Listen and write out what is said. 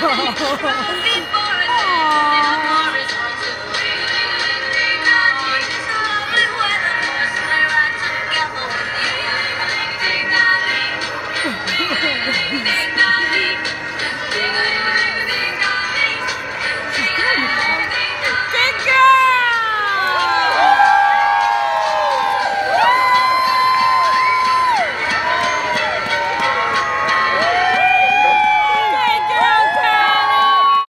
我是你的